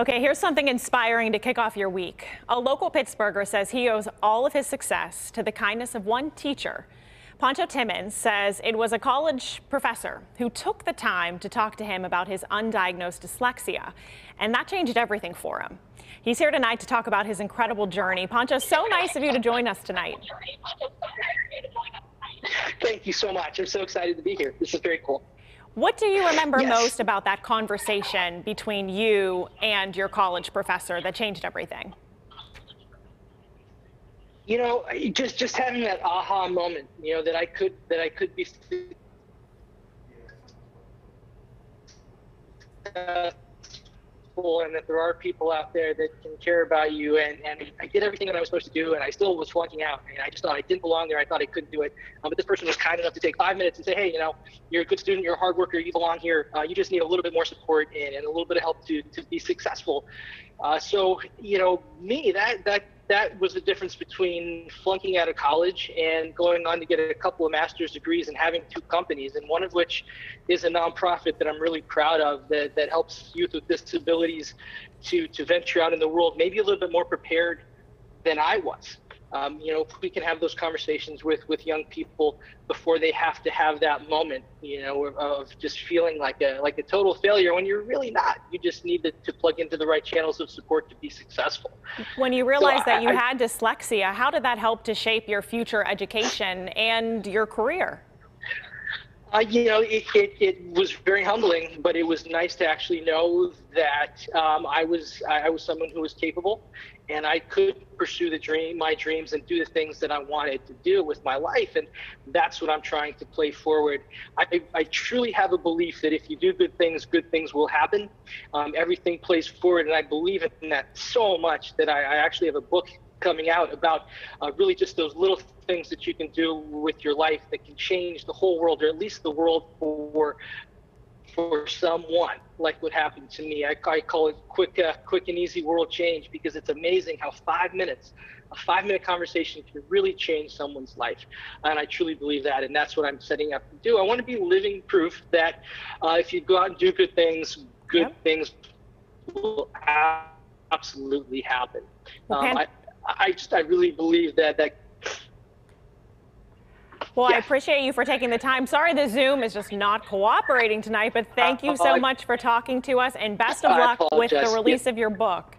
Okay, here's something inspiring to kick off your week. A local Pittsburgher says he owes all of his success to the kindness of one teacher. Pancho Timmons says it was a college professor who took the time to talk to him about his undiagnosed dyslexia, and that changed everything for him. He's here tonight to talk about his incredible journey. Pancho, so nice of you to join us tonight. Thank you so much. I'm so excited to be here. This is very cool. What do you remember yes. most about that conversation between you and your college professor that changed everything? You know, just just having that aha moment. You know that I could that I could be. Uh, and that there are people out there that can care about you. And, and I did everything that I was supposed to do, and I still was flunking out. And I just thought I didn't belong there. I thought I couldn't do it. Um, but this person was kind enough to take five minutes and say, hey, you know, you're a good student, you're a hard worker, you belong here. Uh, you just need a little bit more support and, and a little bit of help to, to be successful. Uh, so, you know, me, that, that that was the difference between flunking out of college and going on to get a couple of master's degrees and having two companies, and one of which is a nonprofit that I'm really proud of that, that helps youth with disabilities to, to venture out in the world maybe a little bit more prepared than I was um, you know, if we can have those conversations with with young people before they have to have that moment, you know, of, of just feeling like a like a total failure when you're really not. You just need to, to plug into the right channels of support to be successful. When you realized so that I, you I, had dyslexia, how did that help to shape your future education and your career? Uh, you know, it, it, it, was very humbling, but it was nice to actually know that um, I was I was someone who was capable, and I could pursue the dream, my dreams, and do the things that I wanted to do with my life, and that's what I'm trying to play forward. I, I truly have a belief that if you do good things, good things will happen. Um, everything plays forward, and I believe in that so much that I, I actually have a book coming out about uh, really just those little things that you can do with your life that can change the whole world, or at least the world for for someone like what happened to me. I, I call it quick, uh, quick and easy world change because it's amazing how five minutes, a five minute conversation can really change someone's life. And I truly believe that. And that's what I'm setting up to do. I want to be living proof that uh, if you go out and do good things, good things will absolutely happen. Okay. Um, I, I just I really believe that that. Well, yeah. I appreciate you for taking the time. Sorry the Zoom is just not cooperating tonight, but thank uh, you so much for talking to us and best of luck with the release of your book.